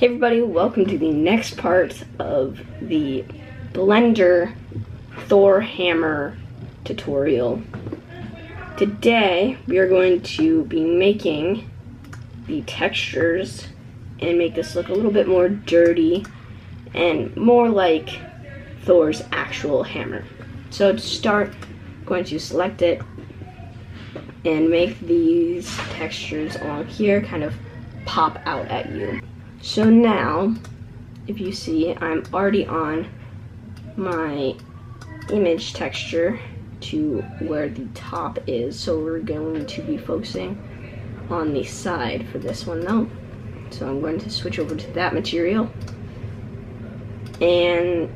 Hey everybody, welcome to the next part of the Blender Thor Hammer tutorial. Today we are going to be making the textures and make this look a little bit more dirty and more like Thor's actual hammer. So to start, I'm going to select it and make these textures along here kind of pop out at you. So now, if you see, I'm already on my image texture to where the top is. So we're going to be focusing on the side for this one though. So I'm going to switch over to that material. And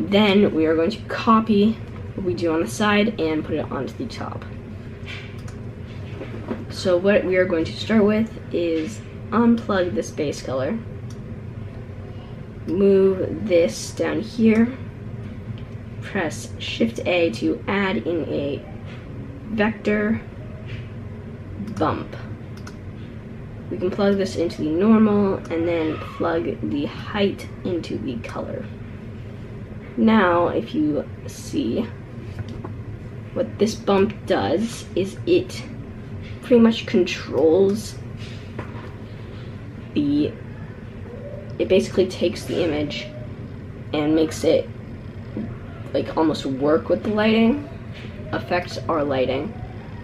then we are going to copy what we do on the side and put it onto the top. So what we are going to start with is unplug this base color, move this down here, press Shift A to add in a vector bump. We can plug this into the normal and then plug the height into the color. Now, if you see, what this bump does is it pretty much controls the it basically takes the image and makes it like almost work with the lighting affects our lighting.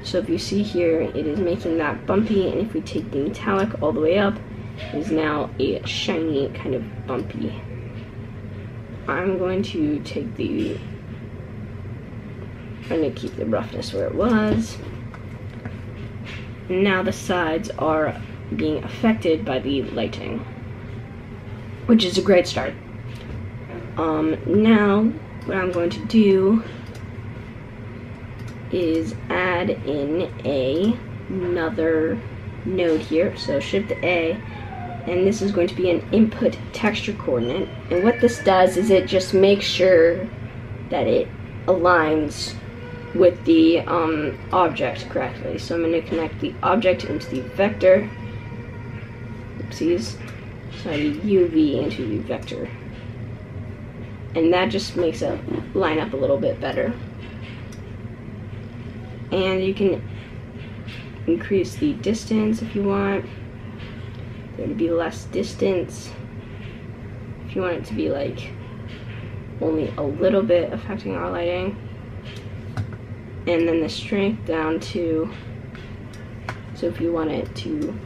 So if you see here it is making that bumpy and if we take the metallic all the way up it is now a shiny kind of bumpy. I'm going to take the I'm going to keep the roughness where it was. Now the sides are being affected by the lighting, which is a great start. Um, now, what I'm going to do is add in a another node here. So Shift A, and this is going to be an input texture coordinate. And what this does is it just makes sure that it aligns with the um, object correctly. So I'm going to connect the object into the vector oopsies. So I UV into U vector. And that just makes it line up a little bit better. And you can increase the distance if you want. There to be less distance. If you want it to be like only a little bit affecting our lighting. And then the strength down to, so if you want it to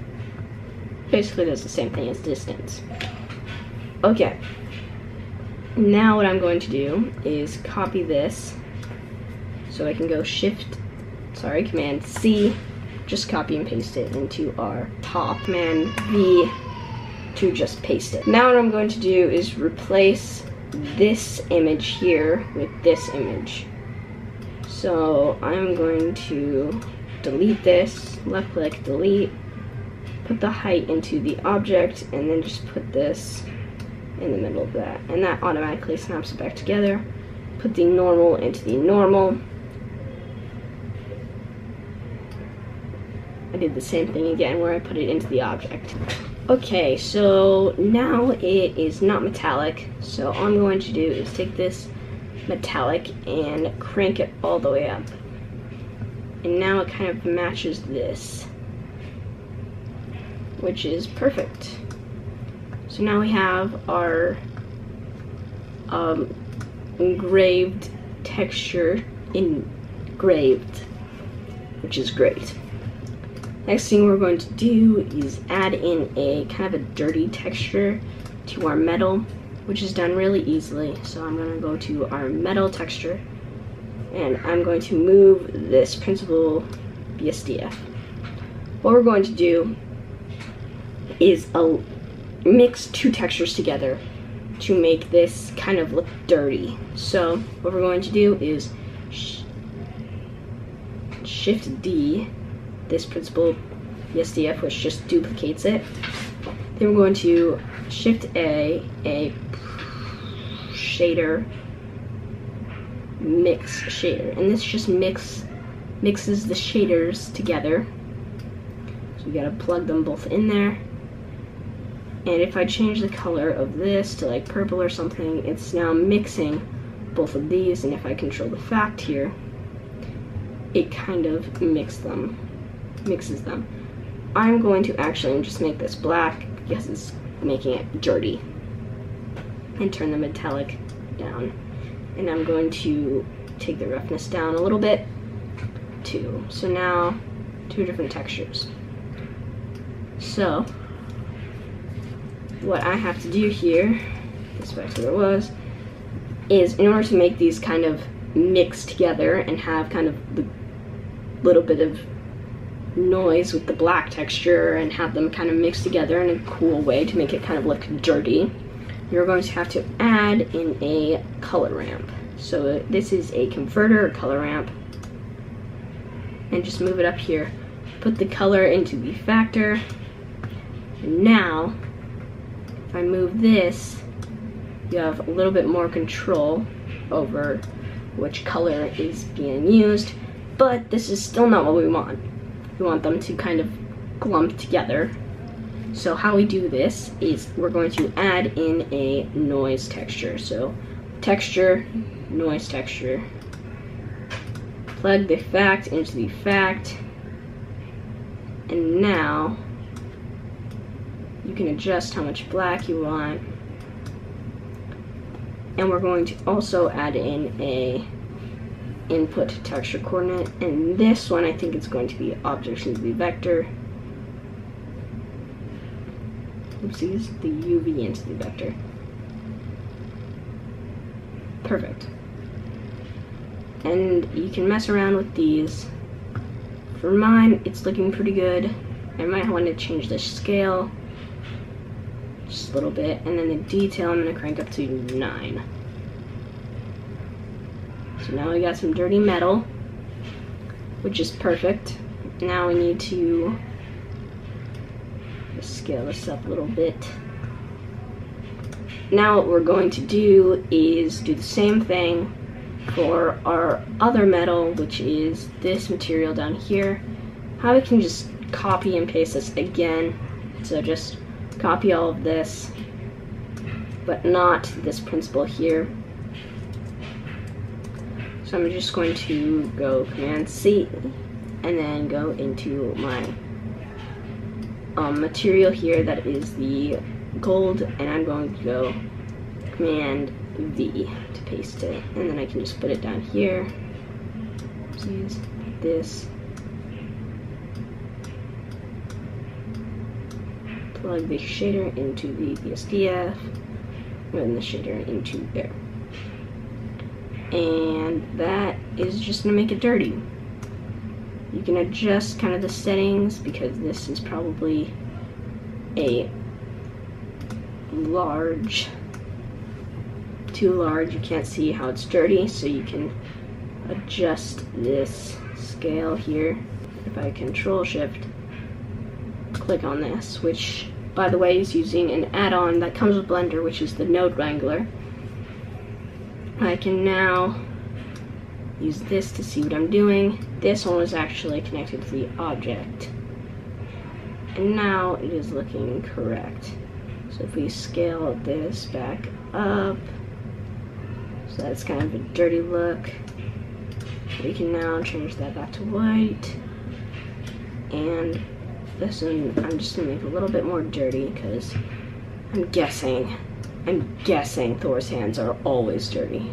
basically does the same thing as distance. Okay, now what I'm going to do is copy this so I can go shift, sorry, command C, just copy and paste it into our top, command V to just paste it. Now what I'm going to do is replace this image here with this image. So I'm going to delete this, left click, delete, put the height into the object and then just put this in the middle of that. And that automatically snaps it back together. Put the normal into the normal. I did the same thing again where I put it into the object. Okay so now it is not metallic. So all I'm going to do is take this metallic and crank it all the way up. And now it kind of matches this which is perfect. So now we have our um, engraved texture engraved, which is great. Next thing we're going to do is add in a kind of a dirty texture to our metal, which is done really easily. So I'm going to go to our metal texture, and I'm going to move this principled BSDF. What we're going to do is a mix two textures together to make this kind of look dirty. So what we're going to do is sh shift D, this principled BSDF, which just duplicates it. Then we're going to shift A, a shader, mix shader. And this just mix mixes the shaders together. So we gotta plug them both in there And if I change the color of this to like purple or something, it's now mixing both of these. And if I control the fact here, it kind of mix them, mixes them. I'm going to actually just make this black because it's making it dirty and turn the metallic down. And I'm going to take the roughness down a little bit too. So now two different textures. So what I have to do here, this back to where it was, is in order to make these kind of mix together and have kind of the little bit of noise with the black texture and have them kind of mix together in a cool way to make it kind of look dirty, you're going to have to add in a color ramp. So uh, this is a converter color ramp and just move it up here. Put the color into the factor. And now, if I move this, you have a little bit more control over which color is being used, but this is still not what we want. We want them to kind of clump together. So how we do this is we're going to add in a noise texture. So texture, noise texture, plug the fact into the fact, and now you can adjust how much black you want. And we're going to also add in a input texture coordinate. And this one, I think it's going to be into the vector. Oopsies, the UV into the vector. Perfect. And you can mess around with these. For mine, it's looking pretty good. I might want to change the scale just a little bit. And then the detail, I'm to crank up to 9. So now we got some dirty metal, which is perfect. Now we need to scale this up a little bit. Now what we're going to do is do the same thing for our other metal, which is this material down here. How we can just copy and paste this again. So just copy all of this, but not this principle here. So I'm just going to go Command C and then go into my um, material here that is the gold and I'm going to go Command V to paste it and then I can just put it down here. Please, this. Plug the shader into the BSDF and the shader into there and that is just gonna make it dirty. You can adjust kind of the settings because this is probably a large, too large, you can't see how it's dirty, so you can adjust this scale here. If I control shift, click on this, which by the way is using an add-on that comes with Blender, which is the Node Wrangler. I can now use this to see what I'm doing. This one was actually connected to the object. And now it is looking correct. So if we scale this back up, so that's kind of a dirty look. We can now change that back to white. And this one, I'm just gonna make a little bit more dirty because I'm guessing I'm guessing Thor's hands are always dirty.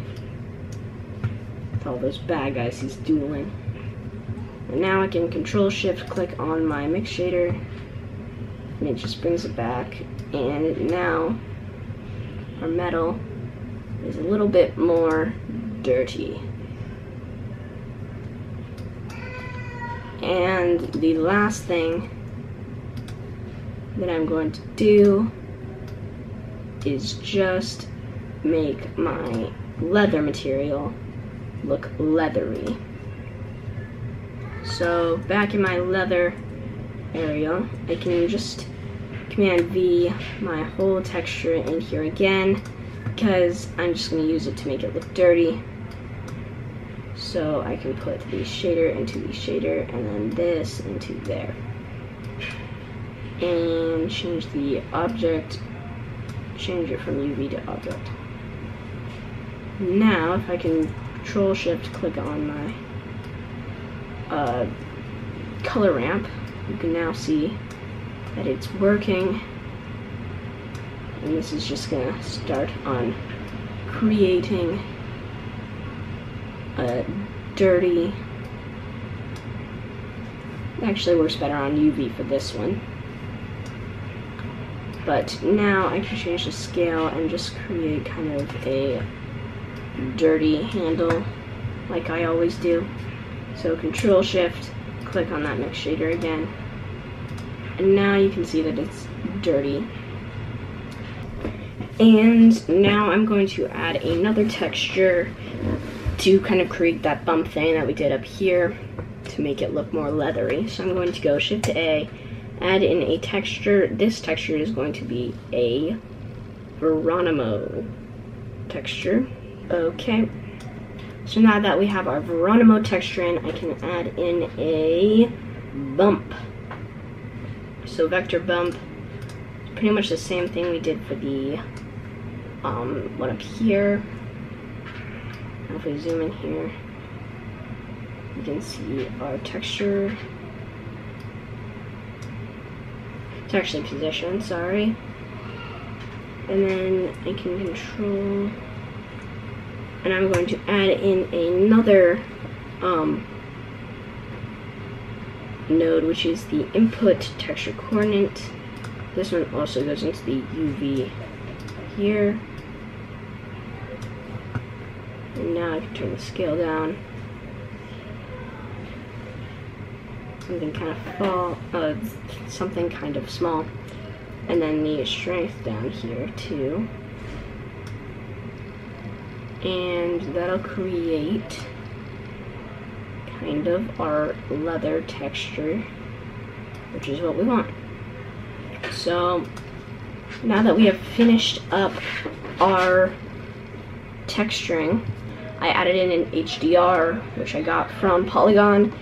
With all those bad guys he's dueling. And now I can control shift click on my mix shader and it just brings it back and now our metal is a little bit more dirty. And the last thing that I'm going to do is just make my leather material look leathery. So back in my leather area, I can just Command V my whole texture in here again because I'm just going to use it to make it look dirty. So I can put the shader into the shader and then this into there. And change the object, change it from UV to object. Now, if I can control shift click on my uh, color ramp, you can now see that it's working. And this is just gonna start on creating a dirty actually works better on UV for this one but now I can change the scale and just create kind of a dirty handle like I always do. So control shift click on that mix shader again. And now you can see that it's dirty. And now I'm going to add another texture to kind of create that bump thing that we did up here to make it look more leathery. So I'm going to go Shift A, add in a texture. This texture is going to be a Voronoi texture. Okay. So now that we have our Voronoi texture in, I can add in a bump. So vector bump, pretty much the same thing we did for the um, one up here. If we zoom in here, you can see our texture. It's actually position, sorry. And then I can control, and I'm going to add in another um, node, which is the input texture coordinate. This one also goes into the UV here. And now I can turn the scale down. Something kind of fall, uh, something kind of small. And then the strength down here too. And that'll create kind of our leather texture, which is what we want. So now that we have finished up our texturing, I added in an HDR, which I got from Polygon.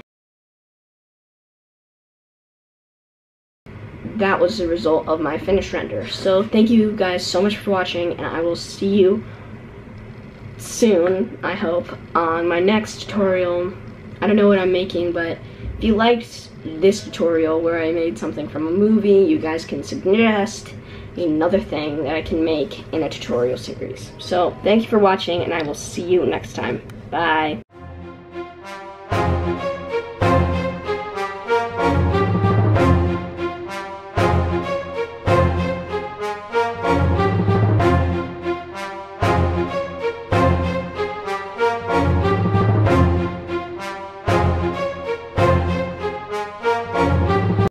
That was the result of my finished render. So thank you guys so much for watching, and I will see you soon, I hope, on my next tutorial. I don't know what I'm making, but if you liked this tutorial where I made something from a movie, you guys can suggest another thing that I can make in a tutorial series. So thank you for watching and I will see you next time. Bye.